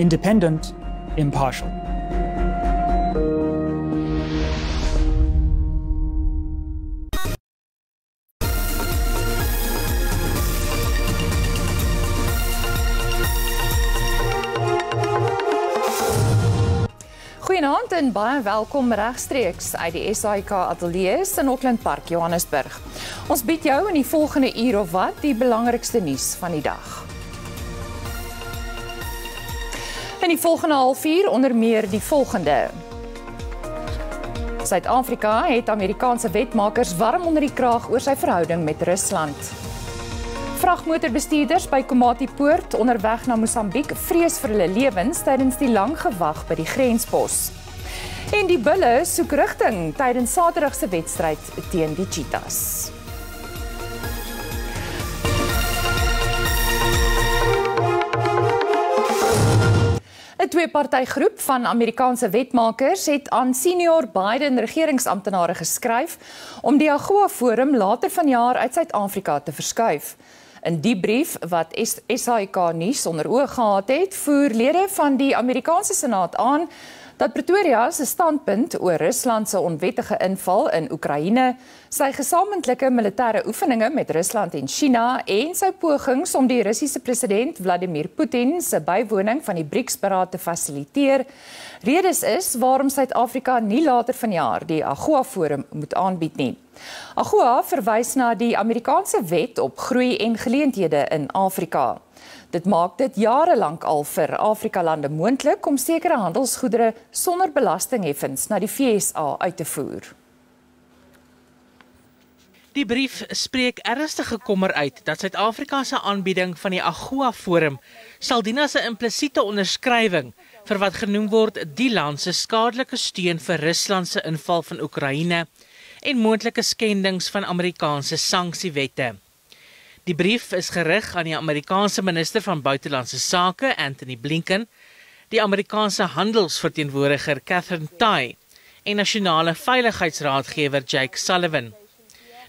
independent, impartial. Goeienaand en baie welkom regstreeks uit die SAIK ateljee in Auckland Park, Johannesburg. Ons bied jou in die volgende uur of wat die belangrikste nuus van die dag. In die volgende halfuur onder meer die volgende. Suid-Afrika het Amerikaanse wetmakers warm onder die kraag oor sy verhouding met Rusland. Vragmotorbestuurders by Komati Poort onderweg na Mosambiek vrees vir hulle lewens tydens die lang gewag by die grenspos. En die bulle soek rigting tydens Saterdag se wedstryd teen die Cheetahs. Twee-partygroep van Amerikaanse wetmakers het aan senior Biden regeringsamptenare geskryf om die AGOA forum later vanjaar uit Suid-Afrika te verskuif. In die brief wat SAIK nuus onder oë gehad het, voer lede van die Amerikaanse Senaat aan dat Pretoria se standpunt oor Rusland se onwettige inval in Oekraïne, sy gesamentlike militêre oefeninge met Rusland en China en sy pogings om die Russiese president Vladimir Putin se bywoning van die BRICS-beraad te fasiliteer, redes is waarom Suid-Afrika nie later vanjaar die AGOA forum moet aanbied nie. AGOA verwys na die Amerikaanse wet op groei en geleenthede in Afrika. Dit maak dit jare lank al vir Afrika lande moontlik om sekere handelsgoedere sonder belastingheffings na die FSA uit te voer. Die brief spreek ernstige kommer uit dat Suid-Afrika se aanbieding van die AGOA forum sal dien as 'n implisiete onderskrywing vir wat genoem word die land se skadelike steun vir Rusland se inval van Oekraïne en moontlike skendings van Amerikaanse sanksiewette. Die brief is gerig aan die Amerikaanse minister van buitelandse sake, Anthony Blinken, die Amerikaanse handelsverteenwoordiger Catherine Tai en nasionale veiligheidsraadgewer Jake Sullivan.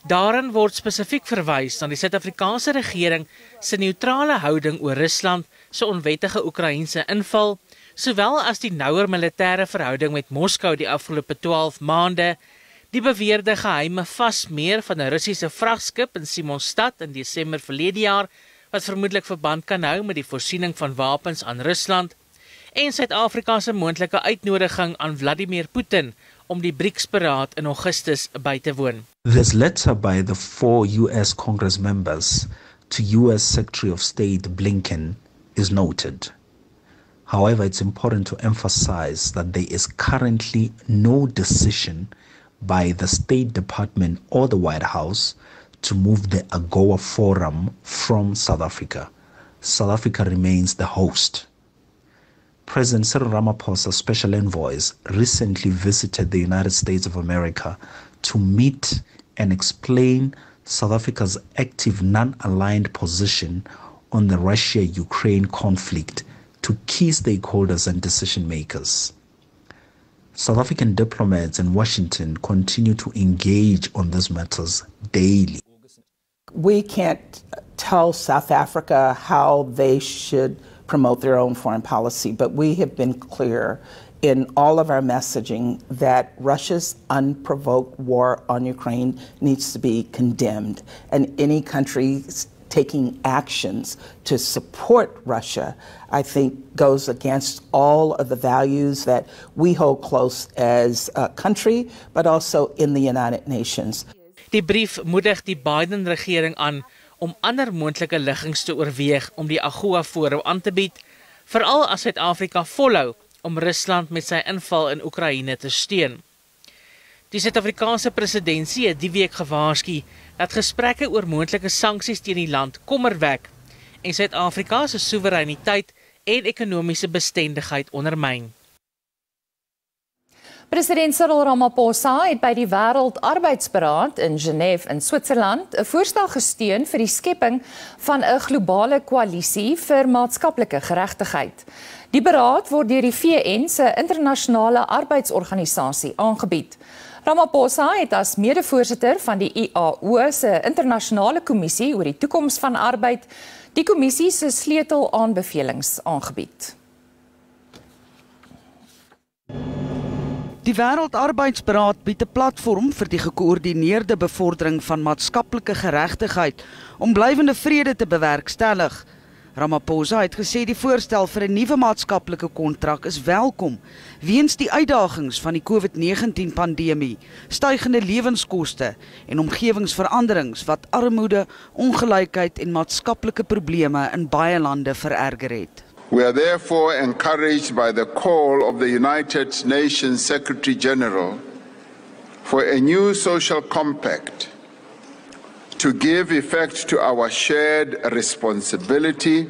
Daarin word spesifiek verwys na die Suid-Afrikaanse regering se neutrale houding oor Rusland se onwettige Oekraïense inval, sowel as die nouer militêre verhouding met Moskou die afgelope 12 maande Die beweerde geheime vasmeer van 'n Russiese vragskip in Simonstad in Desember verlede jaar wat vermoedelik verband kan hou met die voorsiening van wapens aan Rusland en Suid-Afrika se moontlike uitnodiging aan Vladimir Putin om die BRICS-beraad in Augustus by te woon. This letter by the four US Congress members to US Secretary of State Blinken is noted. However, it's important to emphasize that there is currently no decision by the State Department or the White House to move the AGOA forum from South Africa. South Africa remains the host. President Cyril Ramaphosa, special envoys, recently visited the United States of America to meet and explain South Africa's active non aligned position on the Russia Ukraine conflict to key stakeholders and decision makers. South African diplomats in Washington continue to engage on these matters daily. We can't tell South Africa how they should promote their own foreign policy, but we have been clear in all of our messaging that Russia's unprovoked war on Ukraine needs to be condemned, and any country taking actions to support Russia, I think goes against all of the values that we hold close as a country, but also in the United Nations. Die brief moedig die Biden-regering aan om ander moontlike liggings te oorweeg om die AGOA forum aan te bied, veral as Suid-Afrika volhou om Rusland met sy inval in Oekraïne te steun. Die Suid-Afrikaanse presidentskap het die week gewaarsku dat gesprekke oor moontlike sanksies teen die land kommer wek en Suid-Afrika se soewereiniteit en ekonomiese bestendigheid ondermyn. President Cyril Ramaphosa het by die Wêreldarbeidsberaad in Genève in Switserland 'n voorstel gesteun vir die skepping van 'n globale koalisie vir maatskaplike geregtigheid. Die beraad word deur die VN se internasionale arbeidsorganisasie aangebied. Ramaphosa het as mede-voorsitter van die IAO se internasionale kommissie oor die toekoms van arbeid die kommissie se sleutelaanbevelings aangebied. Die Wêreldarbeidsberaad bied 'n platform vir die gekoördineerde bevordering van maatskaplike geregtigheid om blywende vrede te bewerkstellig. Ramaphosa het gesê die voorstel vir 'n nuwe maatskaplike kontrak is welkom weens die uitdagings van die COVID-19 pandemie, stygende lewenskoste en omgewingsveranderings wat armoede, ongelykheid en maatskaplike probleme in baie lande vererger het. We are therefore encouraged by the call of the United Nations Secretary General for a new social compact to give effect to our shared responsibility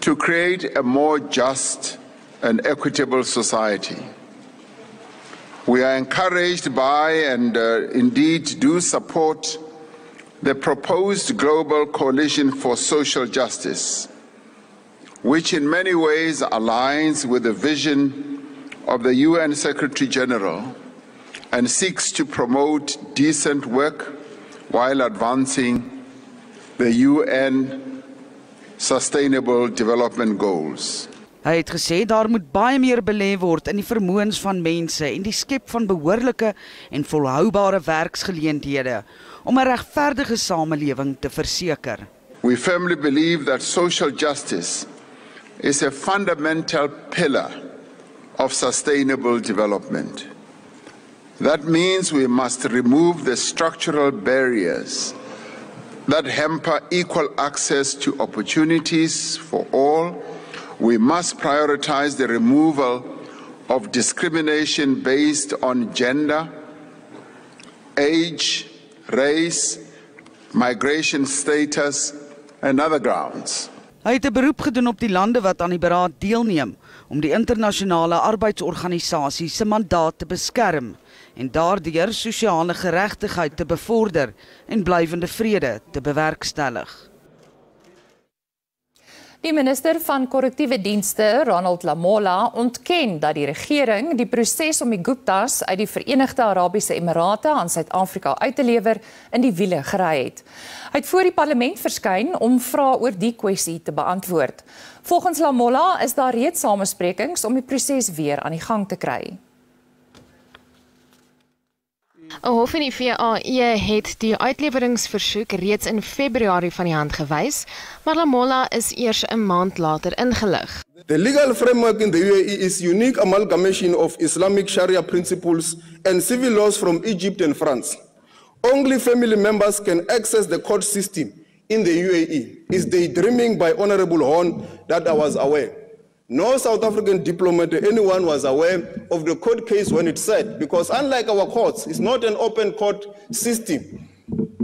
to create a more just and equitable society. We are encouraged by and uh, indeed do support the proposed Global Coalition for Social Justice which in many ways aligns with the vision of the UN Secretary General and seeks to promote decent work while advancing the UN Sustainable Development Goals. Hy het gesê daar moet baie meer belê word in die vermoëns van mense en die skep van behoorlike en volhoubare werksgeleenthede om 'n regverdige samelewing te verseker. We firmly believe that social justice is a fundamental pillar of sustainable development. That means we must remove the structural barriers that hamper equal access to opportunities for all. We must prioritize the removal of discrimination based on gender, age, race, migration status, and other grounds. Hy het 'n beroep gedoen op die lande wat aan die beraad deelneem om die internasionale arbeidsorganisasie se mandaat te beskerm en daardeur sosiale geregtigheid te bevorder en blywende vrede te bewerkstellig. Die minister van korrektiewe dienste, Ronald Lamola, ontken dat die regering die proses om die Guptas uit die Verenigde Arabiese Emirate aan Suid-Afrika uit te lewer in die wiele gery het. Hy het voor die parlement verskyn om vrae oor die kwessie te beantwoord. Volgens Lamola is daar reeds samesprekings om die proses weer aan die gang te kry. 'n Hof in die VAE het die uitleweringsversoek reeds in Februarie van die hand gewys, maar Lamola is eers 'n maand later ingelig. The legal framework in the UAE is unique amalgamation of Islamic Sharia principles and civil laws from Egypt and France. Only family members can access the court system in the UAE. Is daydreaming by Honorable Horn that I was aware. No South African diplomat anyone was aware of the court case when it said, because unlike our courts, it's not an open court system.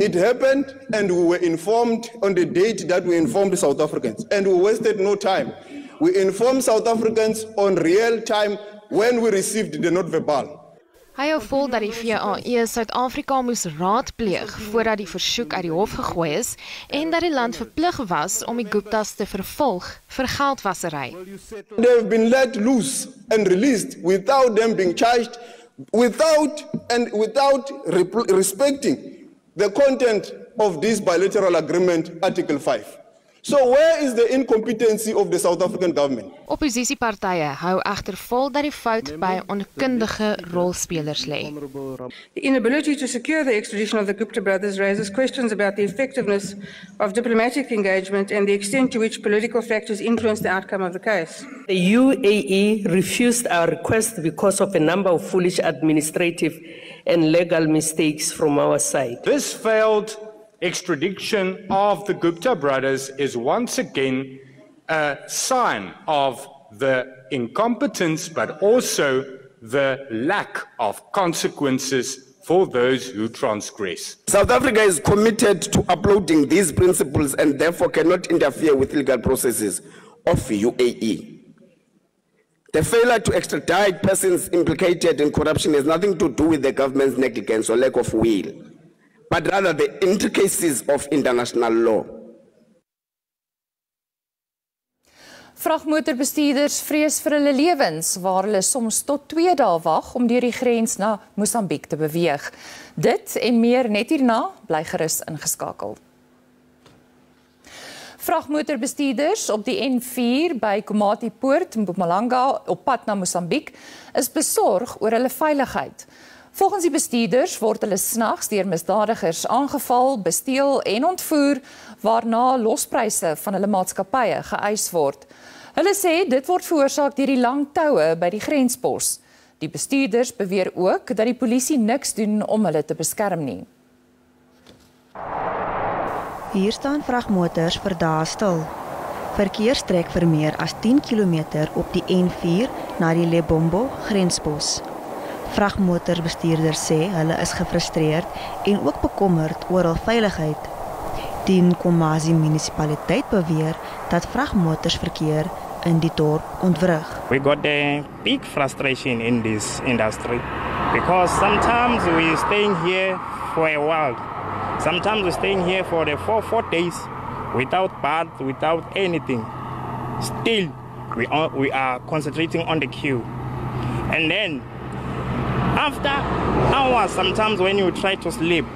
It happened, and we were informed on the date that we informed South Africans, and we wasted no time. We informed South Africans on real time when we received the note verbal. Hy hou vol dat die VAE Suid-Afrika moes raadpleeg voordat die versoek uit die hof gegooi is en dat die land verplig was om die Guptas te vervolg vir geldwasery. They have been let loose and released without them being charged without and without respecting the content of this bilateral agreement article 5. So where is the incompetency of the South African government? Opposisiepartye hou egter vol dat die fout by onkundige rolspelers lê. The inability to secure the extradition of the Gupta brothers raises questions about the effectiveness of diplomatic engagement and the extent to which political factors influence the outcome of the case. The UAE refused our request because of a number of foolish administrative and legal mistakes from our side. This failed extradition of the Gupta brothers is once again a sign of the incompetence, but also the lack of consequences for those who transgress. South Africa is committed to uploading these principles and therefore cannot interfere with legal processes of UAE. The failure to extradite persons implicated in corruption has nothing to do with the government's negligence or lack of will but rather the intricacies of international law. Vragmotorbestuurders vrees vir hulle lewens waar hulle soms tot 2 dae wag om deur die grens na Mosambiek te beweeg. Dit en meer net hierna bly gerus ingeskakel. Vragmotorbestuurders op die N4 by Komati Poort in Mpumalanga op pad na Mosambiek is besorg oor hulle veiligheid. Volgens die bestuurders word hulle snags deur misdadigers aangeval, besteel en ontvoer waarna lospryse van hulle maatskappye geëis word. Hulle sê dit word veroorsaak deur die lang toue by die grenspos. Die bestuurders beweer ook dat die polisie niks doen om hulle te beskerm nie. Hier staan vragmotors vir dae stil. Verkeer strek vir meer as 10 km op die N4 na die Lebombo grenspos. Vragmotorbestuurders sê hulle is gefrustreerd en ook bekommerd oor hul veiligheid. Die Nkomazi munisipaliteit beweer dat vragmotorsverkeer in die dorp ontwrig. We got a big frustration in this industry because sometimes we staying here for a while Sometimes we're staying here for the four, four days without bath, without anything. Still, we are, we are concentrating on the queue. And then, after hours, sometimes when you try to sleep,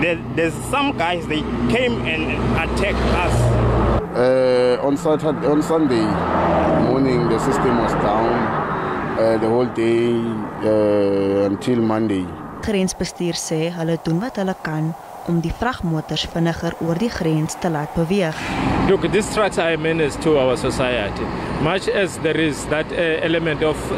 there, there's some guys, they came and attacked us. Uh, on, Saturday, on Sunday morning, the system was down uh, the whole day uh, until Monday. grensbestuur sê hulle doen wat hulle kan om die vragmotors vinniger oor die grens te laat beweeg. Look, this trucks are a menace to our society. Much as there is that uh, element of uh,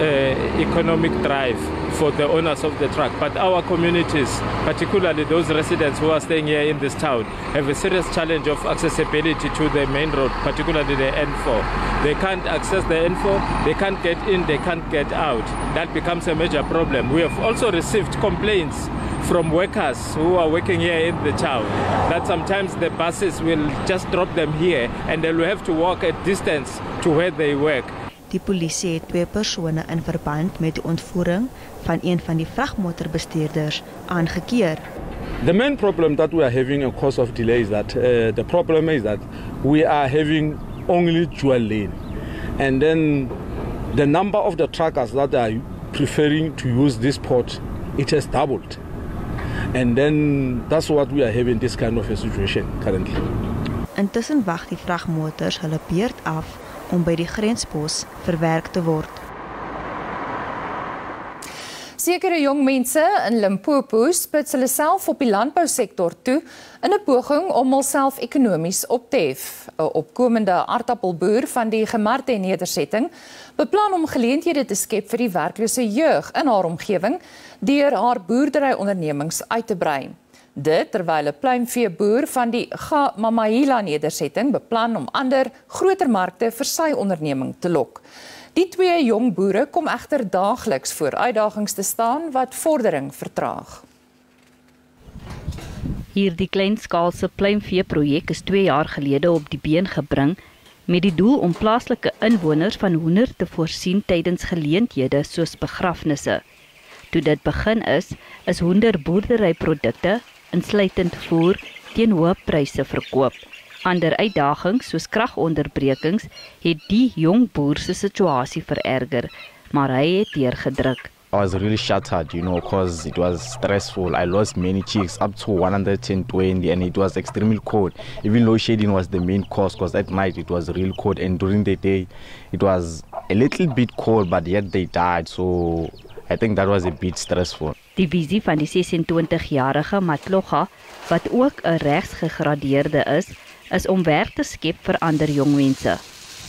economic drive for the owners of the truck, but our communities, particularly those residents who are staying here in this town, have a serious challenge of accessibility to the main road, particularly the N4. They can't access the N4, they can't get in, they can't get out. That becomes a major problem. We have also received complaints from workers who are working here in the town that sometimes the buses will just drop them here and they will have to walk a distance to where they work. Die polisie het twee persone in verband met die ontvoering van een van die vragmotorbestuurders aangekeer. The main problem that we are having a cause of delay is that uh, the problem is that we are having only dual lane and then the number of the truckers that are preferring to use this port it has doubled and then that's what we are having this kind of a situation currently. Intussen wag die vragmotors hulle beurt af om by die grenspos verwerk te word. Sekere jong mense in Limpopo spits hulle self op die landbousektor toe in 'n poging om hulself ekonomies op te hef. 'n Opkomende aardappelboer van die Gemarte nedersetting beplan om geleenthede te skep vir die werklose jeug in haar omgewing deur haar boerderyondernemings uit te brei. Dit terwyl 'n pluimveeboer van die Mamahila nedersetting beplan om ander groter markte vir sy onderneming te lok. Die twee jong boere kom egter daagliks voor uitdagings te staan wat vordering vertraag. Hierdie kleinskaalse pluimvee projek is 2 jaar gelede op die been gebring met die doel om plaaslike inwoners van hoender te voorsien tydens geleenthede soos begrafnisse. Toe dit begin is, is hoenderboerderyprodukte insluitend voer teen hoë pryse verkoop. Ander uitdagings soos kragonderbrekings het die jong boer se situasie vererger, maar hy het deurgedruk. I was really shattered, you know, because it was stressful. I lost many chicks up to 120 and it was extremely cold. Even load shedding was the main cause because at night it was really cold and during the day it was a little bit cold but yet they died. So I think that was a bit stressful. Die visie van die 26-jarige Matloga wat ook 'n regsgegradeerde is, is om werk te skep vir ander jong mense.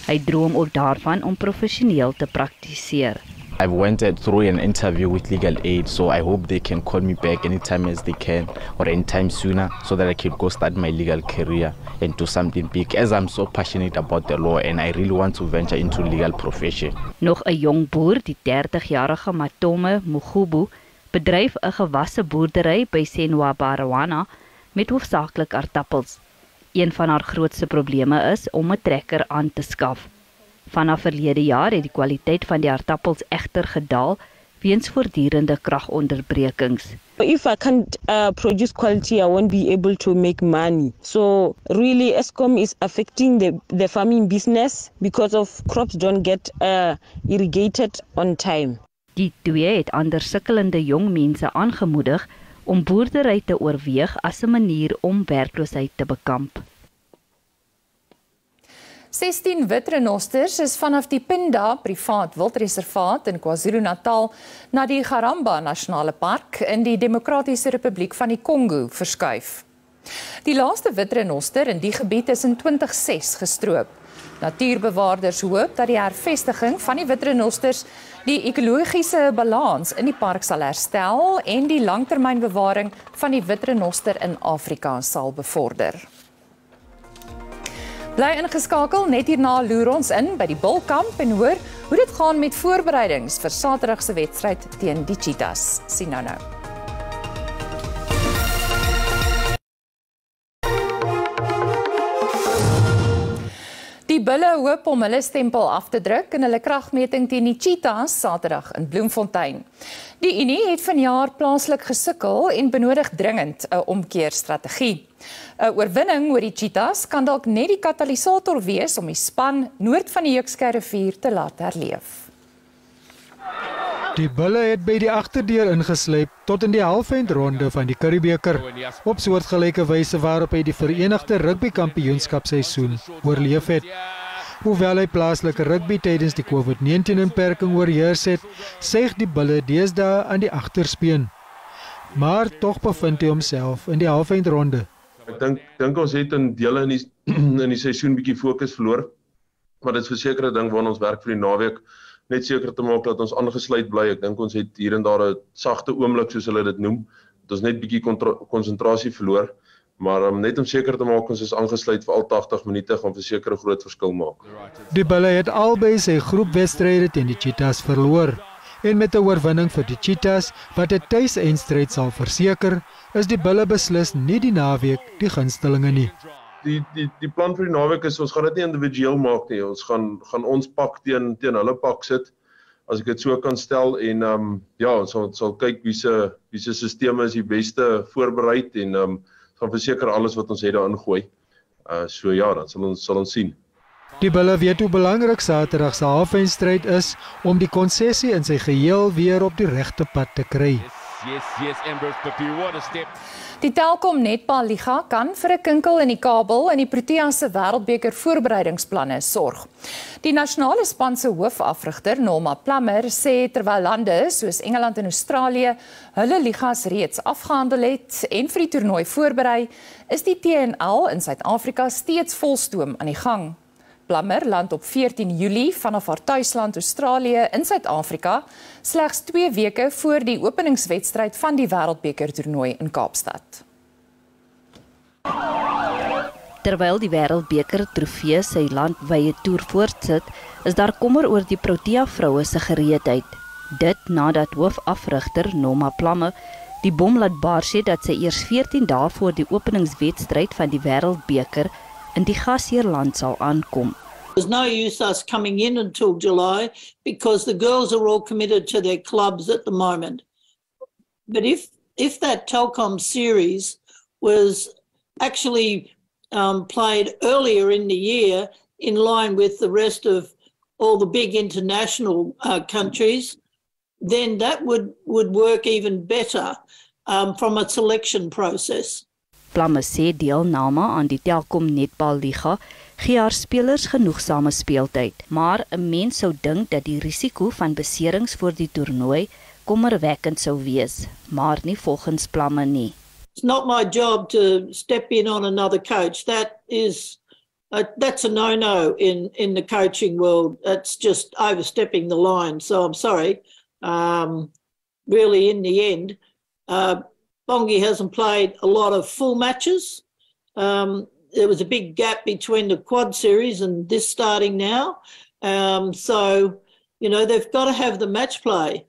Hy droom ook daarvan om professioneel te praktiseer. I've went through an interview with legal aid, so I hope they can call me back anytime as they can or anytime sooner so that I can go start my legal career and do something big as I'm so passionate about the law and I really want to venture into legal profession. Nog 'n jong boer, die 30-jarige Matome Mugubu, bedryf 'n gewasse boerdery by Senwa Barwana met hoofsaaklik aardappels. Een van haar grootste probleme is om 'n trekker aan te skaf. Vanaf verlede jaar het die kwaliteit van die aardappels egter gedaal weens voortdurende kragonderbrekings. If I can't uh, produce quality, I won't be able to make money. So really, Eskom is affecting the, the farming business because of crops don't get uh, irrigated on time. Die twee het ander sukkelende jong mense aangemoedig om boerdery te oorweeg as 'n manier om werkloosheid te bekamp. 16 wit renosters is vanaf die Pinda privaat wildreservaat in KwaZulu-Natal na die Garamba Nasionale Park in die Demokratiese Republiek van die Kongo verskuif. Die laaste wit renoster in die gebied is in 2006 gestroop. Natuurbewaarders hoop dat die hervestiging van die wit renosters die ekologiese balans in die park sal herstel en die langtermynbewaring van die wit renoster in Afrika sal bevorder. Bly ingeskakel net hierna loer ons in by die Bulkamp en hoor hoe dit gaan met voorbereidings vir Saterdag se wedstryd teen die Cheetahs. Sien nou nou. Die Bulle hoop om hulle stempel af te druk in hulle kragmeting teen die Cheetahs Saterdag in Bloemfontein. Die Unie het vanjaar plaaslik gesukkel en benodig dringend 'n omkeerstrategie. 'n Oorwinning oor die Cheetahs kan dalk net die katalisator wees om die span noord van die Jukskei rivier te laat herleef. Die Bulle het by die agterdeur ingesleep tot in die halfeindronde van die Curriebeeker op soortgelyke wyse waarop hy die Verenigde Rugby Kampioenskapseisoen oorleef het. Hoewel hy plaaslike rugby tydens die COVID-19 inperking oorheers het, seg die Bulle deesdae aan die agterspeen. Maar tog bevind hy homself in die halfeindronde. Ek dink dink ons het in dele in die in die seisoen bietjie fokus verloor. Maar dit is 'n ding waarna ons werk vir die naweek net seker te maak dat ons aangesluit bly. Ek dink ons het hier en daar 'n sagte oomblik soos hulle dit noem. Dat ons net bietjie konsentrasie verloor, maar um, net om seker te maak ons is aangesluit vir al 80 minute gaan verseker 'n groot verskil maak. Die Bulle het albei sy groepwedstryde teen die Cheetahs verloor. En met 'n oorwinning vir die Cheetahs wat 'n tuis-eindstryd sal verseker, is die Bulle beslis nie die naweek die gunstelinge nie die die die plan vir die naweek is ons gaan dit nie individueel maak nie. Ons gaan gaan ons pak teen teen hulle pak sit as ek dit so kan stel en ehm um, ja, ons sal sal kyk wie se wie se stelsel is die beste voorberei en ehm um, gaan verseker alles wat ons het daarin gooi. Uh so ja, dan sal ons sal ons sien. Die Bulle weet hoe belangrik Saterdag se halfeindstryd is om die konsessie in sy geheel weer op die regte pad te kry. Yes, yes, Embers, but what a step. Die Telkom Netball Liga kan vir 'n kinkel in die kabel in die Proteas se Wêreldbeker voorbereidingsplanne sorg. Die nasionale span se hoofafrigter, Norma Plammer, sê terwyl lande soos Engeland en Australië hulle ligas reeds afgehandel het en vir die toernooi voorberei, is die TNL in Suid-Afrika steeds volstoom aan die gang. Plammer land op 14 Julie vanaf haar tuisland Australië in Suid-Afrika, slegs 2 weke voor die openingswedstryd van die Wêreldbeker toernooi in Kaapstad. Terwyl die Wêreldbeker trofee sy landwyse toer voortsit, is daar kommer oor die Protea vroue se gereedheid. Dit nadat hoofafrigter Noma Plamme die bom laat bars het dat sy eers 14 dae voor die openingswedstryd van die Wêreldbeker in die gasheerland sal aankom. There's no use us coming in until July because the girls are all committed to their clubs at the moment. But if if that Telcom series was actually um, played earlier in the year, in line with the rest of all the big international uh, countries, then that would would work even better um, from a selection process. Plamme sê deelname aan die Telkom Netbal Liga gee haar spelers genoegsame speeltyd, maar 'n mens sou dink dat die risiko van beserings voor die toernooi kommerwekkend sou wees, maar nie volgens Plamme nie. It's not my job to step in on another coach. That is uh, that's a no-no in in the coaching world. That's just overstepping the line. So I'm sorry. Um really in the end uh Bongi hasn't played a lot of full matches. Um, there was a big gap between the quad series and this starting now. Um, so, you know, they've got to have the match play.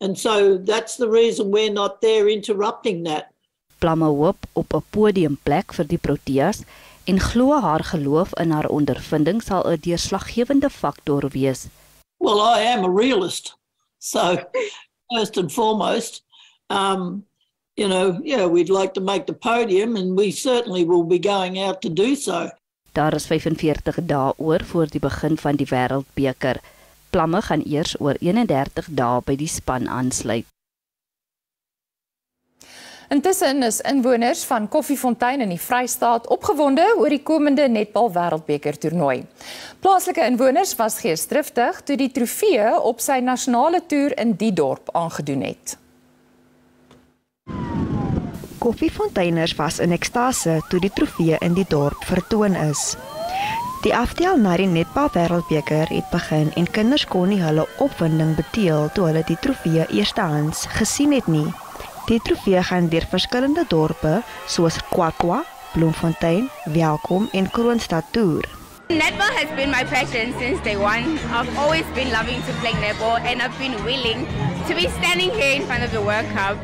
And so that's the reason we're not there interrupting that. Plamme hoop op 'n podiumplek vir die Proteas en glo haar geloof in haar ondervinding sal 'n deurslaggewende faktor wees. Well, I am a realist. So, first and foremost, um you know, yeah, we'd like to make the podium and we certainly will be going out to do so. Daar is 45 dae oor voor die begin van die Wêreldbeker. Plamme gaan eers oor 31 dae by die span aansluit. Intussen is inwoners van Koffiefontein in die Vrystaat opgewonde oor die komende netbal wêreldbeker toernooi. Plaaslike inwoners was geesdriftig toe die trofee op sy nasionale toer in die dorp aangedoen het. Koffiefonteiners was in ekstase toe die trofee in die dorp vertoon is. Die aftel na die netbal wêreldbeker het begin en kinders kon nie hulle opwinding beteel toe hulle die trofee eerstehands gesien het nie. Die trofee gaan deur verskillende dorpe soos Kwakwa, Bloemfontein, Welkom en Kroonstad toer. Netball has been my passion since day one. I've always been loving to play netball and I've been willing to be standing here in front of the World Cup.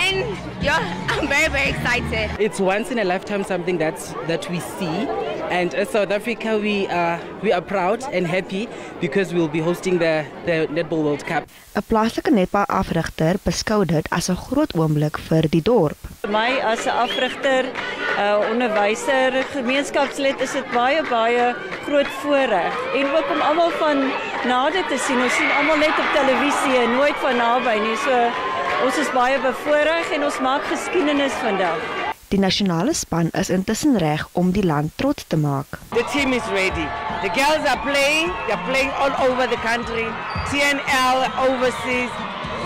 And yeah, I'm very, very excited. It's once in a lifetime something that's that we see And as South Africa, we are we are proud and happy because we'll be hosting the the Netball World Cup. 'n Plaaslike netbalafrigter beskou dit as 'n groot oomblik vir die dorp. Vir my as 'n afrigter, 'n uh, onderwyser, gemeenskapslid is dit baie baie groot voorreg en ook om almal van nader te sien. Ons sien almal net op televisie en nooit van naby nie. So ons is baie bevoorreg en ons maak geskiedenis vandag. Die nasionale span is intussen reg om die land trots te maak. The team is ready. The girls are playing, they're playing all over the country. TNL overseas.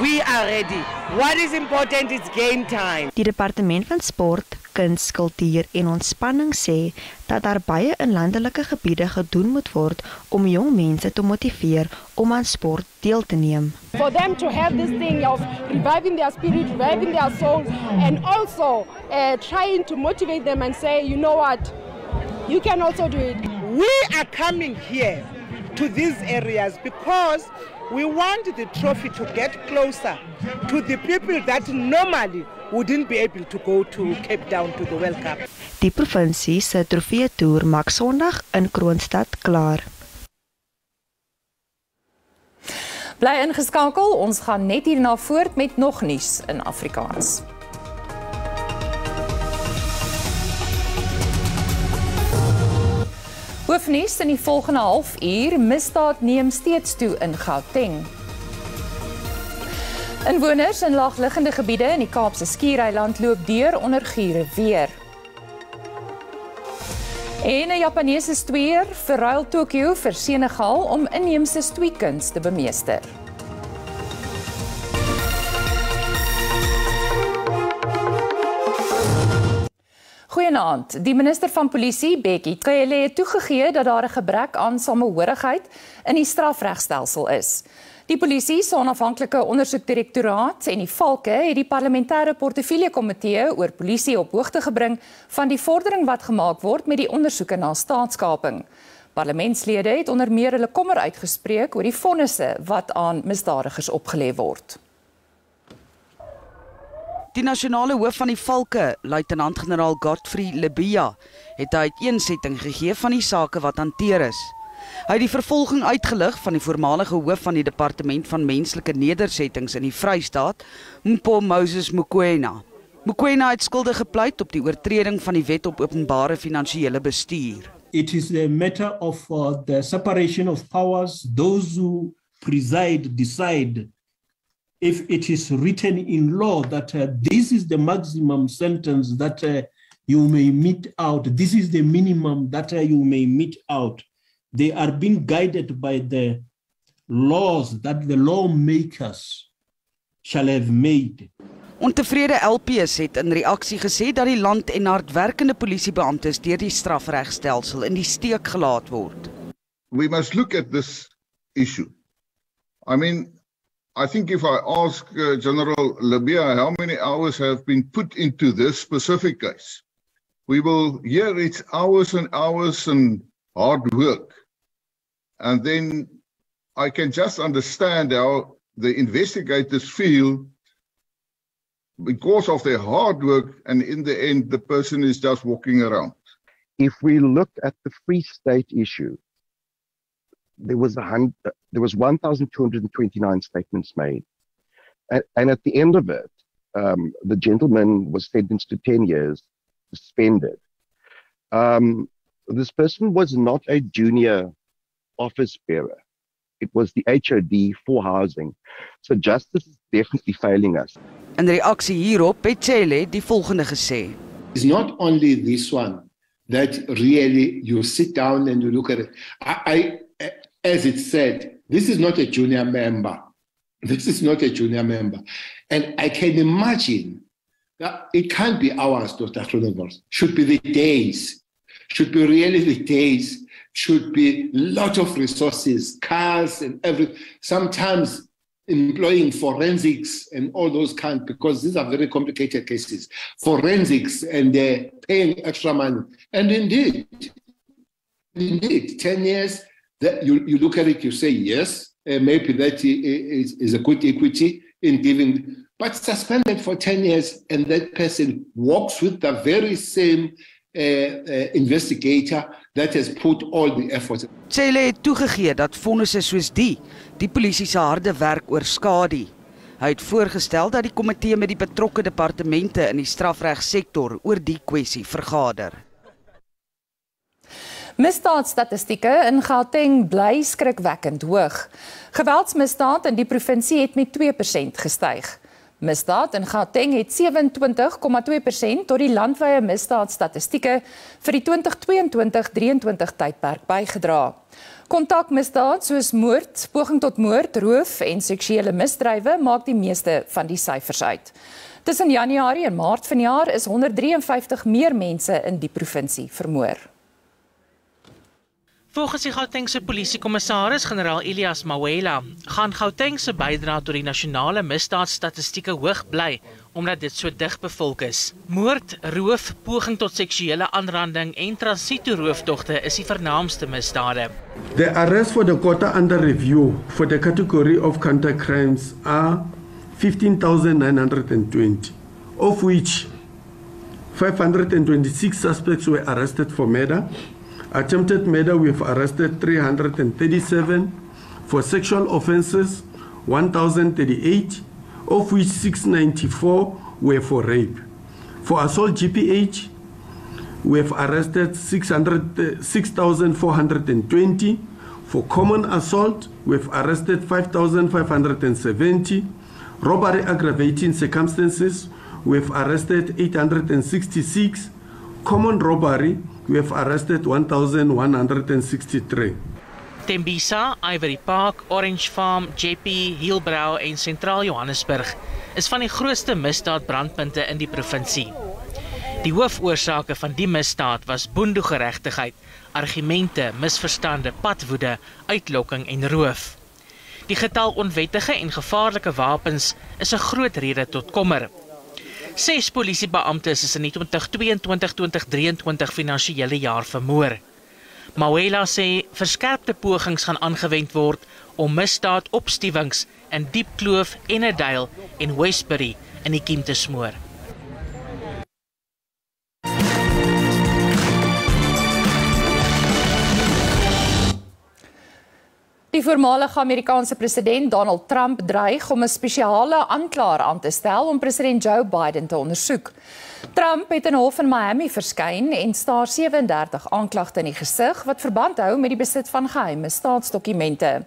We are ready. What is important is game time. Die departement van sport kuns, kultuur en ontspanning sê dat daar baie in landelike gebiede gedoen moet word om jong mense te motiveer om aan sport deel te neem. For them to have this thing of reviving their spirit, reviving their soul and also uh, trying to motivate them and say, you know what, you can also do it. We are coming here to these areas because we want the trophy to get closer to the people that normally wouldn't be able to go to Cape Town to the World Cup. Die provinsie se trofee toer maak Sondag in Kroonstad klaar. Bly ingeskakel, ons gaan net hierna voort met nog nuus in Afrikaans. Hoofnuus in die volgende halfuur: Misdaad neem steeds toe in Gauteng. Inwoners in laagliggende gebiede in die Kaapse Skiereiland loop deur onder gure weer. En 'n Japaneese stweer verruil Tokio vir Senegal om inheemse stweekuns te bemeester. Goeienaand. Die minister van Polisie, Bekkie Cele, het toegegee dat daar 'n gebrek aan samehorigheid in die strafregstelsel is. Die polisie se onafhanklike ondersoekdirektoraat en die Valke het die parlementêre portefeulje komitee oor polisie op hoogte gebring van die vordering wat gemaak word met die ondersoeke na staatskaping. Parlementslede het onder meer hulle kommer uitgespreek oor die vonnisse wat aan misdadigers opgelê word. Die nasionale hoof van die Valke, luitenant-generaal Godfrey Lebia, het 'n uiteensetting gegee van die sake wat hanteer is. Hy het die vervolging uitgelig van die voormalige hoof van die departement van menslike nedersettings in die Vrystaat, Mpo Moses Mokoena. Mokoena het skuldig gepleit op die oortreding van die wet op openbare finansiële bestuur. It is a matter of uh, the separation of powers those who preside decide if it is written in law that uh, this is the maximum sentence that uh, you may meet out this is the minimum that uh, you may meet out they are being guided by the laws that the lawmakers shall have made. Ontevrede LPS het in reaksie gesê dat die land en hardwerkende polisiebeamptes deur die strafregstelsel in die steek gelaat word. We must look at this issue. I mean, I think if I ask uh, General Libya how many hours have been put into this specific case, we will hear it's hours and hours and hard work. And then I can just understand how the investigators feel because of their hard work, and in the end, the person is just walking around. If we look at the Free State issue, there was there was 1,229 statements made, and, and, at the end of it, um, the gentleman was sentenced to 10 years, suspended. Um, this person was not a junior office bearer. it was the HOD for housing. So justice is definitely failing us. In reaksie hierop het Cele die volgende gesê. It's not only this one that really you sit down and you look at it. I, I as it said, this is not a junior member. This is not a junior member. And I can imagine that it can't be ours, Dr. Cronenberg. Should be the days. Should be really the days. Should be a lot of resources, cars and everything. Sometimes employing forensics and all those kind because these are very complicated cases. Forensics and they're paying extra money. And indeed, indeed, 10 years, that you, you look at it, you say, yes, uh, maybe that is, is a good equity in giving, but suspended for 10 years, and that person works with the very same uh, uh, investigator that has put all the effort. Cele het toegegee dat vonnisse soos die die polisie se harde werk oorskadu. Hy het voorgestel dat die komitee met die betrokke departemente in die strafregsektor oor die kwessie vergader. Misdaadstatistieke in Gauteng bly skrikwekkend hoog. Geweldsmisdaad in die provinsie het met 2% gestyg. Misdaad in Gauteng het 27,2% tot die landwyse misdaadstatistieke vir die 2022-23 tydperk bygedra. Kontakmisdaad soos moord, poging tot moord, roof en seksuele misdrywe maak die meeste van die syfers uit. Tussen Januarie en Maart vanjaar is 153 meer mense in die provinsie vermoor. Volgens die Gautengse polisiekommissaris generaal Elias Mawela, gaan Gauteng se bydrae tot die nasionale misdaadstatistieke hoog bly omdat dit so dig bevolk is. Moord, roof, poging tot seksuele aanranding en transitoeroofdogte is die vernaamste misdade. The arrests for the quarter under review for the category of counter crimes are 15920 of which 526 suspects were arrested for murder Attempted murder, we've arrested 337. For sexual offences, 1,038, of which 694 were for rape. For assault GPH, we have arrested 6,420. For common assault, we've arrested 5,570. Robbery aggravating circumstances, we've arrested 866. Common robbery, we have arrested 1163. Tembisa, Ivory Park, Orange Farm, JP, Hielbrow en Sentraal Johannesburg is van die grootste misdaadbrandpunte in die provinsie. Die hoofoorsake van die misdaad was boendogeregtigheid, argumente, misverstande, padwoede, uitlokking en roof. Die getal onwettige en gevaarlike wapens is 'n groot rede tot kommer. Ses polisiebeamptes is in die 2022-2023 finansiële jaar vermoor. Mawela sê verskerpte pogings gaan aangewend word om misdaadopstuwings in Diepkloof en Edale en Westbury in die kiem te smoor. Die voormalige Amerikaanse president Donald Trump dreig om 'n spesiale aanklaer aan te stel om president Joe Biden te ondersoek. Trump het in hof in Miami verskyn en staar 37 aanklagte in die gesig wat verband hou met die besit van geheime staatsdokumente.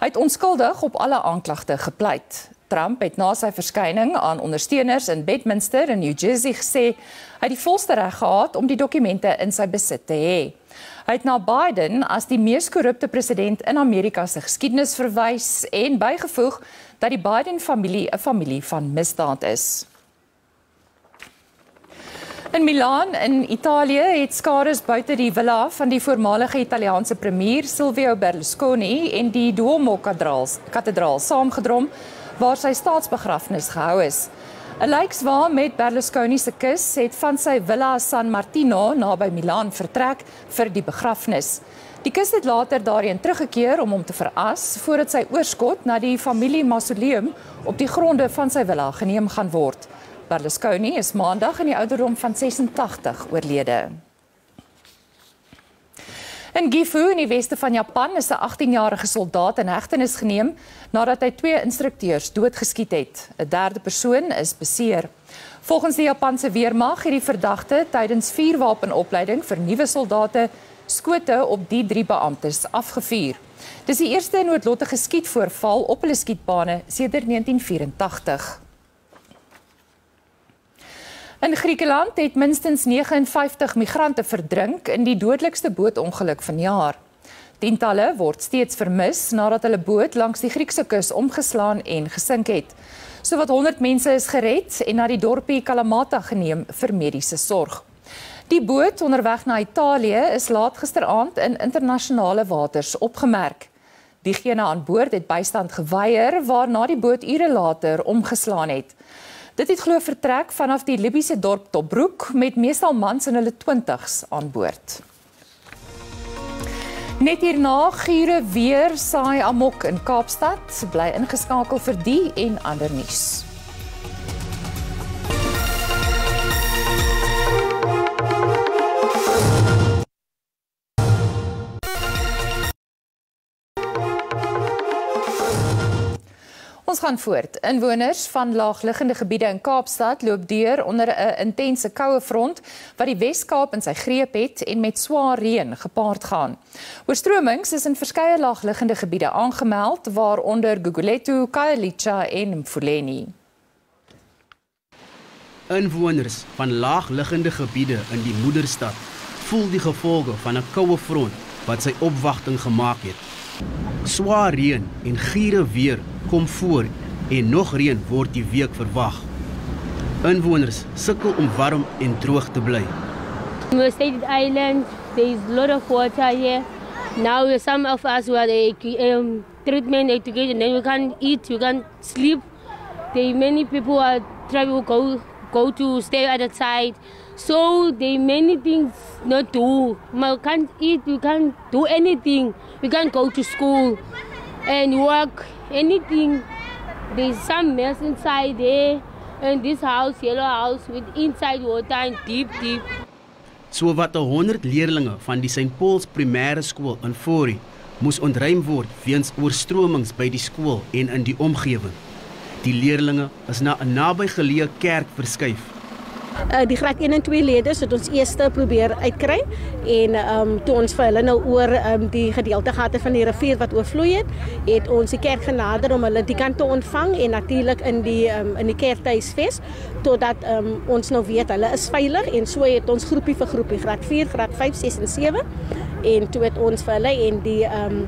Hy het onskuldig op alle aanklagte gepleit. Trump het na sy verskyning aan ondersteuners in Bedminster in New Jersey gesê hy het die volste reg gehad om die dokumente in sy besit te hê. Hy het na Biden as die mees korrupte president in Amerika se geskiedenis verwys en bygevoeg dat die Biden-familie 'n familie van misdaad is. In Milaan in Italië het skares buite die villa van die voormalige Italiaanse premier Silvio Berlusconi en die Duomo kathedraal saamgedrom waar sy staatsbegrafnis gehou is. 'n Lijkswa met Berlusconi se kus het van sy Villa San Martino naby Milaan vertrek vir die begrafnis. Die kus het later daarheen teruggekeer om hom te veras voordat sy oorskot na die familie mausoleum op die gronde van sy villa geneem gaan word. Berlusconi is maandag in die ouderdom van 86 oorlede. In Gifu in die weste van Japan is 'n 18-jarige soldaat in hegtenis geneem nadat hy twee instrukteurs doodgeskiet het. 'n Derde persoon is beseer. Volgens die Japanse weermag het die verdagte tydens vuurwapenopleiding vir nuwe soldate skote op die drie beamptes afgevuur. Dis die eerste noodlottige skietvoorval op hulle skietbane sedert 1984. In Griekeland het minstens 59 migrante verdrink in die dodelikste bootongeluk van jaar. Tientalle word steeds vermis nadat hulle boot langs die Griekse kus omgeslaan en gesink het. Sowat 100 mense is gered en na die dorpie Kalamata geneem vir mediese sorg. Die boot onderweg na Italië is laat gisteraand in internasionale waters opgemerk. Diegene aan boord het bystand geweier waarna die boot ure later omgeslaan het. Dit het glo vertrek vanaf die Libiese dorp Tobruk met meestal mans in hulle 20's aan boord. Net hierna giere weer saai amok in Kaapstad. Bly ingeskakel vir die en ander nuus. Ons gaan voort. Inwoners van laagliggende gebiede in Kaapstad loop deur onder 'n intense koue front wat die Wes-Kaap in sy greep het en met swaar reën gepaard gaan. Oorstromings is in verskeie laagliggende gebiede aangemeld waaronder Gugulethu, Khayelitsha en Mfuleni. Inwoners van laagliggende gebiede in die moederstad voel die gevolge van 'n koue front wat sy opwagting gemaak het. Swaar reën en giere weer kom voor en nog reën word die week verwag. Inwoners sukkel om warm en droog te bly. We stayed at island. There's a lot of water here. Now some of us were a um, treatment education. Then we can't eat, we can't sleep. There many people are to go go to stay at the side. So there many things not do. We can't eat, we can't do anything. We can't go to school and work, anything. There's some mess inside there. And this house, yellow house, with inside water and deep, deep. So wat 100 leerdlinge van die St. Paul's Primêre Skool in Fourie moes ontruim word weens oorstromings by die skool en in die omgewing. Die leerdlinge is na 'n nabygeleë kerk verskuif uh, die graad 1 en 2 leerders het ons eers probeer uitkry. En um, toe ons vir hulle nou oor um, die gedeelte gehad van die rivier wat oorvloei het, het ons die kerk genader om hulle die kant te ontvang en natuurlik in die um, in die kerkhuisfees totdat um, ons nou weet hulle is veilig. En so het ons groepie vir groepie graad 4, graad 5, 6 en 7 en toe het ons vir hulle en die um,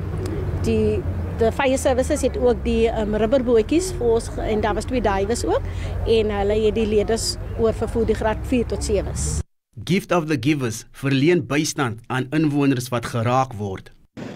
die die fire services het ook die um, rubberbootjies vir ons en daar was twee divers ook en hulle het die leerders oorvervoer die graad 4 tot 7s. Gift of the Givers verleen bystand aan inwoners wat geraak word.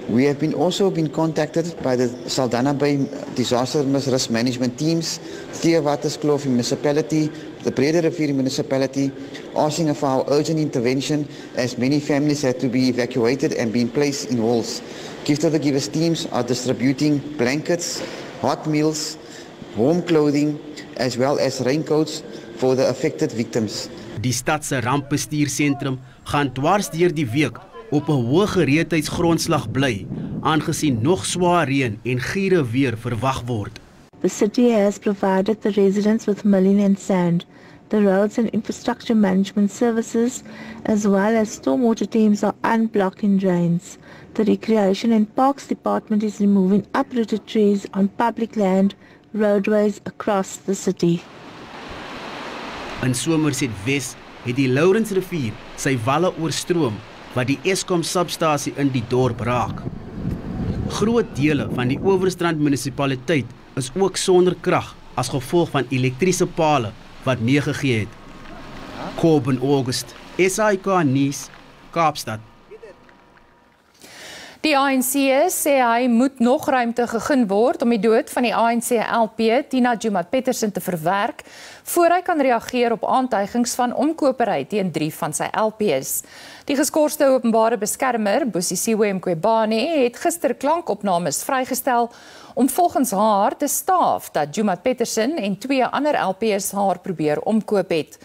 We have been also been contacted by the Saldanha Bay Disaster Risk Management teams, Theewaterskloof Municipality, the Brede Rivier Municipality, asking for our urgent intervention as many families had to be evacuated and been placed in walls. Gift of the Givers teams are distributing blankets, hot meals, warm clothing, as well as raincoats for the affected victims. Die stad se rampbestuursentrum gaan dwars deur die week op 'n hoë gereedheidsgrondslag bly, aangesien nog swaar reën en giere weer verwag word. The city has provided the residents with milling and sand. The roads and infrastructure management services, as well as stormwater teams, are unblocking drains. The Recreation and Parks Department is removing uprooted trees on public land, roadways across the city. In Somerset Wes het die Lourensrivier sy walle oorstroom wat die Eskom substasie in die dorp raak. Groot dele van die Oeverstrand munisipaliteit is ook sonder krag as gevolg van elektriese pale wat meegegee het. Koben August, SAK nuus, Kaapstad. Die ANC sê hy moet nog ruimte gegee word om die dood van die ANC LP Tina Juma Petersen te verwerk voor hy kan reageer op aantuigings van omkopery teen 3 van sy LPs. Die geskorste openbare beskermer, Bosisiwe Mqobane, het gister klankopnames vrygestel om volgens haar te staaf dat Juma Petersen en twee ander LPs haar probeer omkoop het.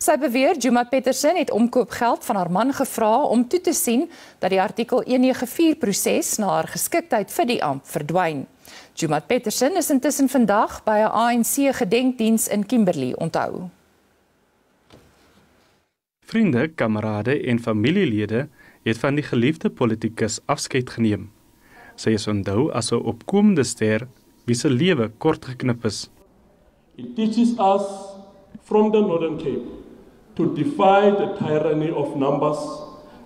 Sy beweer Juma Petersen het omkoopgeld van haar man gevra om toe te sien dat die artikel 194 proses na haar geskiktheid vir die amp verdwyn. Juma Petersen is intussen vandag by 'n ANC gedenkdiens in Kimberley onthou. Vriende, kamerade en familielede het van die geliefde politikus afskeid geneem. Sy is onthou as 'n opkomende ster wie se lewe kort geknip is. It teaches us from the Northern Cape to defy the tyranny of numbers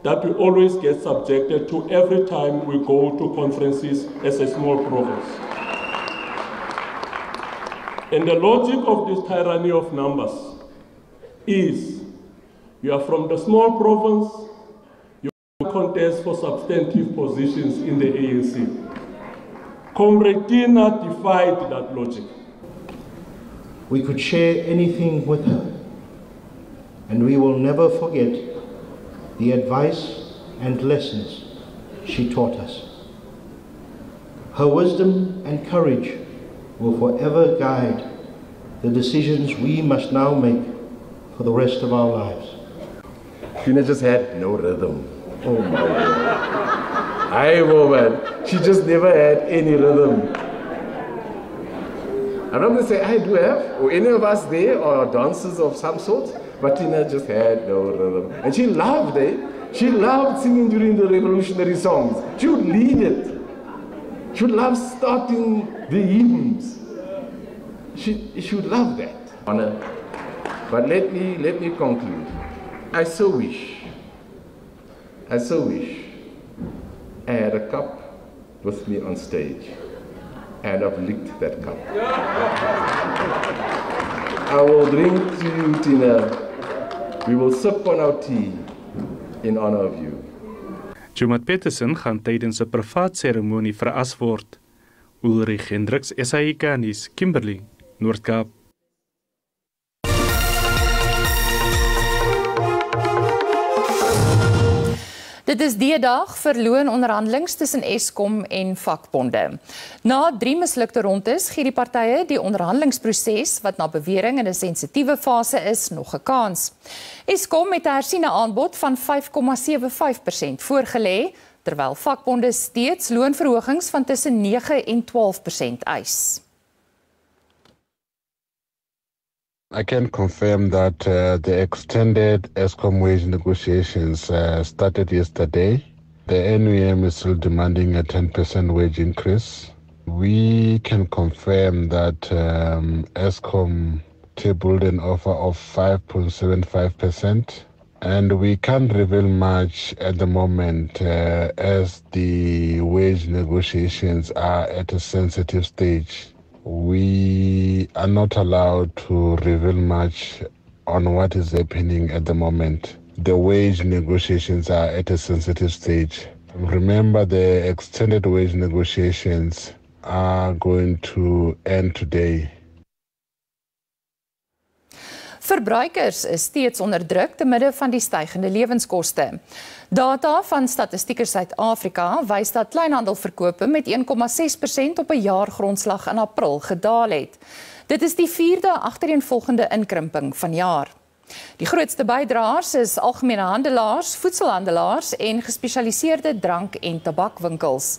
that we always get subjected to every time we go to conferences as a small province. And the logic of this tyranny of numbers is you are from the small province, you contest for substantive positions in the ANC. Comrade Tina defied that logic. We could share anything with her, and we will never forget the advice and lessons she taught us. Her wisdom and courage will forever guide the decisions we must now make for the rest of our lives. Tina just had no rhythm. Oh my God. I woman, she just never had any rhythm. I'm not going to say I do have, or any of us there, or dancers of some sort, but Tina just had no rhythm. And she loved it. She loved singing during the revolutionary songs. She would lead it. She would love starting the hymns. She, she would love that. Honor. But let me, let me conclude. I so wish, I so wish I had a cup with me on stage and I've licked that cup. I will drink to you, Tina. We will sip on our tea in honor of you. Jumat Petersen gaan tydens 'n privaat seremonie veras word. Ulrich Hendriks, SAICanis, Kimberley, Noord-Kaap. Dit is die dag vir loononderhandelinge tussen Eskom en vakbonde. Na 3 mislukte rondes gee die partye die onderhandelingsproses wat na bewering in 'n sensitiewe fase is nog 'n kans. Eskom het 'n hersiene aanbod van 5,75% voorgelê, terwyl vakbonde steeds loonverhogings van tussen 9 en 12% eis. I can confirm that uh, the extended ESCOM wage negotiations uh, started yesterday. The NUM is still demanding a 10% wage increase. We can confirm that um, ESCOM tabled an offer of 5.75%. And we can't reveal much at the moment uh, as the wage negotiations are at a sensitive stage we are not allowed to reveal much on what is happening at the moment. The wage negotiations are at a sensitive stage. Remember, the extended wage negotiations are going to end today. Verbruikers is steeds onder druk te midde van die stygende lewenskoste. Data van Statistiek Suid-Afrika wys dat kleinhandelverkope met 1,6% op 'n jaargrondslag in April gedaal het. Dit is die 4de agtereenvolgende inkrimping van jaar. Die grootste bydraers is algemene handelaars, voedselhandelaars en gespesialiseerde drank- en tabakwinkels.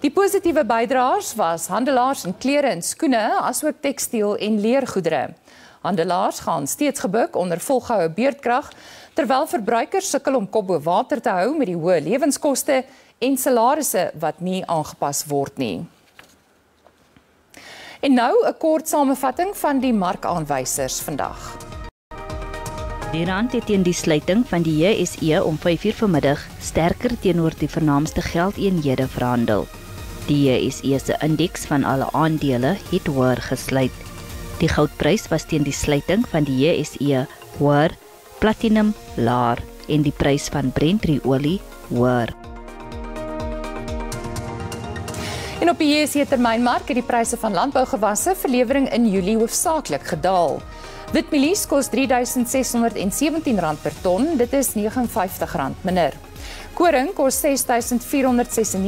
Die positiewe bydraers was handelaars in klere en skoene, asook tekstiel en leergoedere. Handelaars gaan steeds gebuk onder volgehoue beerdkrag terwyl verbruikers sukkel om kop bo water te hou met die hoë lewenskoste en salarisse wat nie aangepas word nie. En nou 'n kort samevatting van die markaanwysers vandag. Die rand het teen die sluiting van die JSE om 5:00 vanmiddag sterker teenoor die vernaamste geldeenhede verhandel. Die JSE se indeks van alle aandele het hoër gesluit. Die goudprys was teen die sluiting van die JSE hoër, platinum laer en die prys van Brent olie hoër. En op die JSE termynmark het die pryse van landbougewasse vir lewering in Julie hoofsaaklik gedaal. Witmielies kos R3617 per ton, dit is R59 minder. Koring kos R6496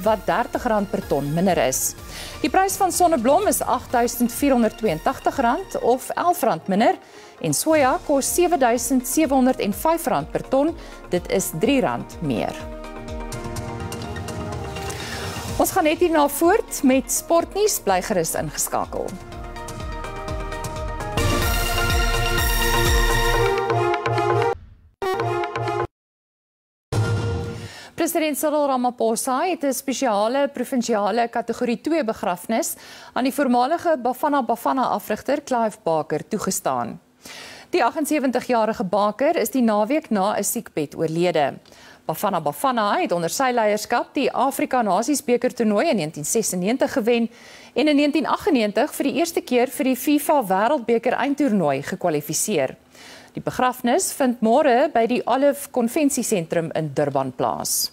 wat R30 per ton minder is. Die prys van sonneblom is R8482 of R11 minder en soja kos R7705 per ton, dit is R3 meer. Ons gaan net hierna voort met sportnuus, bly gerus ingeskakel. President Cyril Ramaphosa het 'n spesiale provinsiale kategorie 2 begrafnis aan die voormalige Bafana Bafana afrigter Clive Baker toegestaan. Die 78-jarige Baker is die naweek na 'n siekbed oorlede. Bafana Bafana het onder sy leierskap die Afrika Nasies beker toernooi in 1996 gewen en in 1998 vir die eerste keer vir die FIFA Wêreldbeker eindtoernooi gekwalifiseer. Die begrafnis vind môre by die Olive Konvensiesentrum in Durban plaas.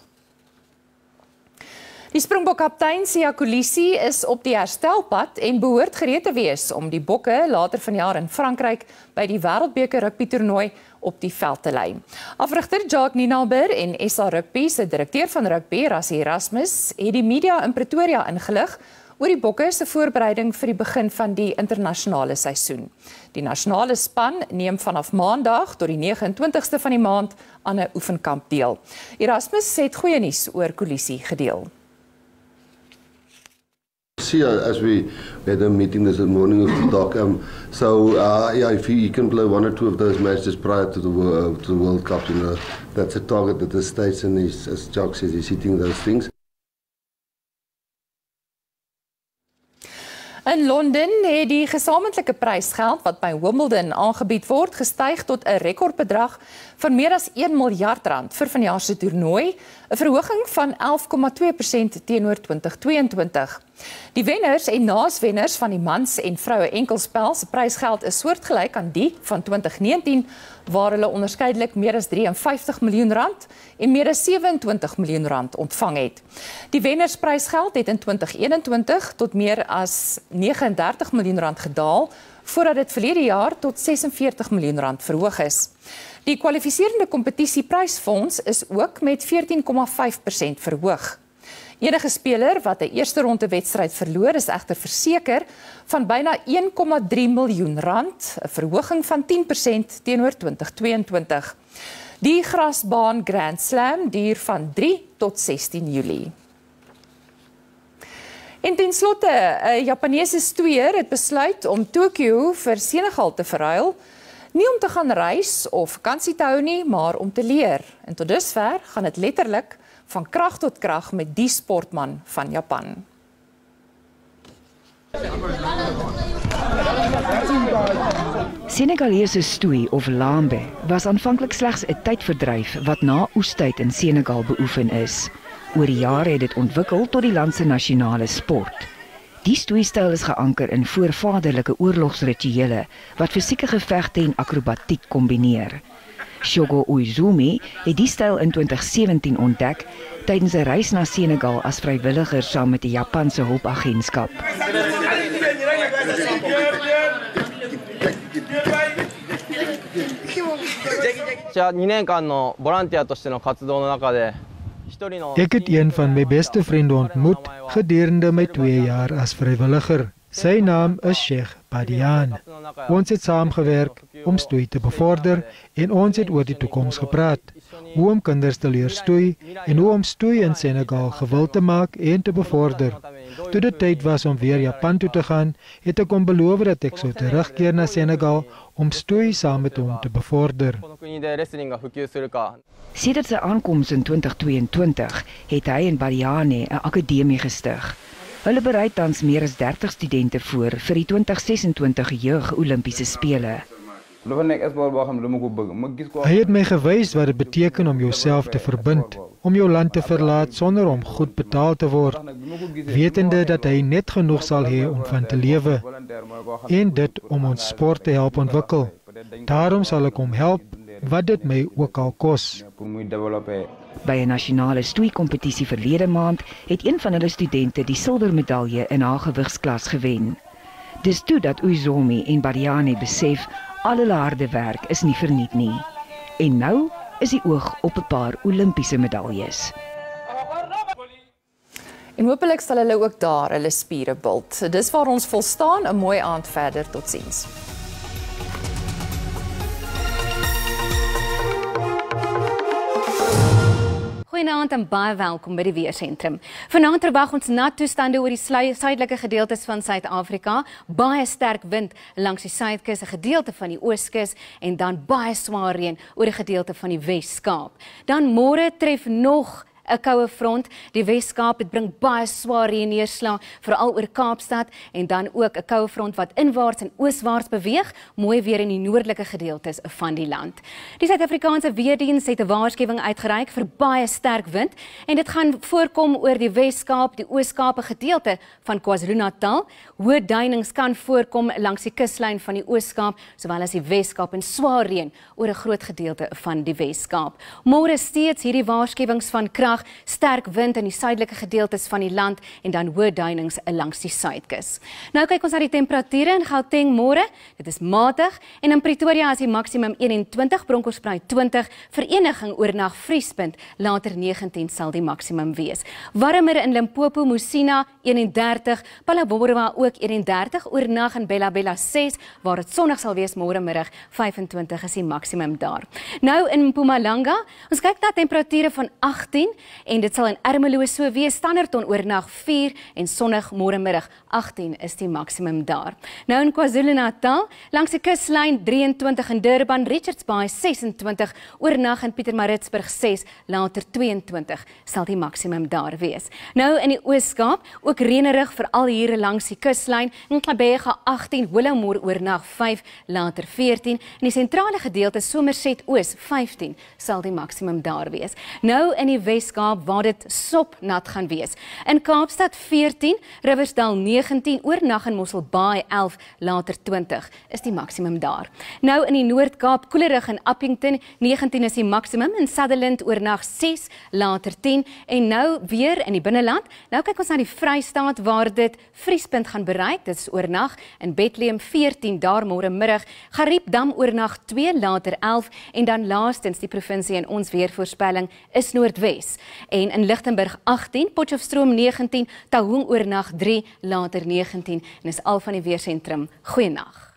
Die Springbok kaptein Sia Kolisi is op die herstelpad en behoort gereed te wees om die Bokke later vanjaar in Frankryk by die Wêreldbeker rugby toernooi op die veld te lei. Afrigter Jacques Ninaber en SA Rugby se direkteur van rugby, Rassie Erasmus, het die media in Pretoria ingelig oor die Bokke se voorbereiding vir die begin van die internasionale seisoen. Die nasionale span neem vanaf Maandag tot die 29ste van die maand aan 'n oefenkamp deel. Erasmus het goeie nuus oor Kolisie gedeel. See, as we had a meeting this morning with the doc, um, so uh, yeah, if he, he can play one or two of those matches prior to the uh, to the World Cup, you know, that's a target at the states, and he's, as Jock says, he's hitting those things. In Londen het die gesamentlike prysgeld wat by Wimbledon aangebied word, gestyg tot 'n rekordbedrag van meer as 1 miljard rand vir vanjaar se toernooi, 'n verhoging van 11,2% teenoor 2022. Die wenners en naaswenners van die mans en vroue enkelspel se prysgeld is soortgelyk aan die van 2019 waar hulle onderskeidelik meer as 53 miljoen rand en meer as 27 miljoen rand ontvang het. Die wennersprysgeld het in 2021 tot meer as 39 miljoen rand gedaal voordat dit verlede jaar tot 46 miljoen rand verhoog is. Die kwalifiserende kompetisieprysfonds is ook met 14,5% verhoog. Enige speler wat 'n eerste ronde wedstryd verloor is egter verseker van byna 1,3 miljoen rand, 'n verhoging van 10% teenoor 2022. Die grasbaan Grand Slam duur van 3 tot 16 Julie. En ten slotte, 'n Japaneese stoeier het besluit om Tokio vir Senegal te verruil, nie om te gaan reis of vakansie te hou nie, maar om te leer. En tot dusver gaan dit letterlik van krag tot krag met die sportman van Japan. Senegalese stoei of lambe was aanvanklik slegs 'n tydverdryf wat na oestyd in Senegal beoefen is. Oor die jare het dit ontwikkel tot die land se nasionale sport. Die stoeistyl is geanker in voorvaderlike oorlogsrituele wat fisieke gevegte en akrobatiek kombineer. Shogo Uizumi het die styl in 2017 ontdek tydens 'n reis na Senegal as vrywilliger saam met die Japanse hulpagentskap. Ek het een van my beste vriende ontmoet gedurende my 2 jaar as vrywilliger. Sy naam is Sheikh Badian. Ons het saamgewerk om stoei te bevorder en ons het oor die toekoms gepraat. Hoe om kinders te leer stoei en hoe om stoei in Senegal gewild te maak en te bevorder. Toe dit tyd was om weer Japan toe te gaan, het ek hom beloof dat ek sou terugkeer na Senegal om stoei saam met hom te bevorder. Sedert sy aankoms in 2022 het hy in Badiane 'n akademie gestig. Hulle berei tans meer as 30 studente voor vir die 2026 Jeug Olimpiese spele. Hy het my gewys wat dit beteken om jouself te verbind, om jou land te verlaat sonder om goed betaal te word, wetende dat hy net genoeg sal hê om van te lewe en dit om ons sport te help ontwikkel. Daarom sal ek hom help wat dit my ook al kos. By 'n nasionale stoeikompetisie verlede maand het een van hulle studente die silwermedalje in haar gewigsklas gewen. Dis toe dat Uzomi en Bariani besef al hulle harde werk is nie verniet nie. En nou is die oog op 'n paar Olimpiese medaljes. En hopelik sal hulle ook daar hulle spiere bult. Dis waar ons volstaan 'n mooi aand verder totsiens. Goeienaand en baie welkom by die Weersentrum. Vanaand verwag ons nat toestande oor die suidelike gedeeltes van Suid-Afrika, baie sterk wind langs die suidkus, 'n gedeelte van die ooskus en dan baie swaar reën oor 'n gedeelte van die Wes-Kaap. Dan môre tref nog 'n koue front. Die Wes-Kaap dit bring baie swaar reën neerslag, veral oor Kaapstad en dan ook 'n koue front wat inwaarts en ooswaarts beweeg, mooi weer in die noordelike gedeeltes van die land. Die Suid-Afrikaanse Weerdiens het 'n waarskuwing uitgereik vir baie sterk wind en dit gaan voorkom oor die Wes-Kaap, die Oos-Kaap gedeelte van KwaZulu-Natal. Hoë duinings kan voorkom langs die kuslyn van die Oos-Kaap sowel as die Wes-Kaap en swaar reën oor 'n groot gedeelte van die Wes-Kaap. Môre steeds hierdie waarskuwings van krag, sterk wind in die suidelike gedeeltes van die land en dan hoë duinings langs die suidkus. Nou kyk ons na die temperature in Gauteng môre. Dit is matig en in Pretoria is die maksimum 21, Bronkhorstspruit 20, Vereniging oornag vriespunt, later 19 sal die maksimum wees. Warmer in Limpopo, Musina 31, Palabora ook 31, oornag in Bella Bella 6 waar dit sonnig sal wees môre middag 25 is die maksimum daar. Nou in Mpumalanga, ons kyk na temperature van 18 en dit sal in Ermelo so wees Standerton oornag 4 en sonnig môre middag 18 is die maksimum daar. Nou in KwaZulu-Natal, langs die kuslyn 23 in Durban, Richards Bay 26, oornag in Pietermaritzburg 6, later 22 sal die maksimum daar wees. Nou in die Oos-Kaap, ook reënerig veral hier langs die kuslyn, in Khabega 18, Willowmore oornag 5, later 14 en die sentrale gedeelte Somerset Oos 15 sal die maksimum daar wees. Nou in die Wes-Kaap waar dit sopnat gaan wees. In Kaapstad 14, Riversdal 19, oornag in Mosselbaai 11, later 20 is die maksimum daar. Nou in die Noord-Kaap, koelerig in Appington 19 is die maksimum in Sutherland oornag 6, later 10 en nou weer in die binneland. Nou kyk ons na die Vrystaat waar dit vriespunt gaan bereik. Dit is oornag in Bethlehem 14 daar môre middag. Gariepdam oornag 2 later 11 en dan laastens die provinsie in ons weervoorspelling is Noordwes. En in Lichtenburg 18, Potchefstroom 19, Taung oornag 3 later 19 en is al van die weersentrum. Goeienaand.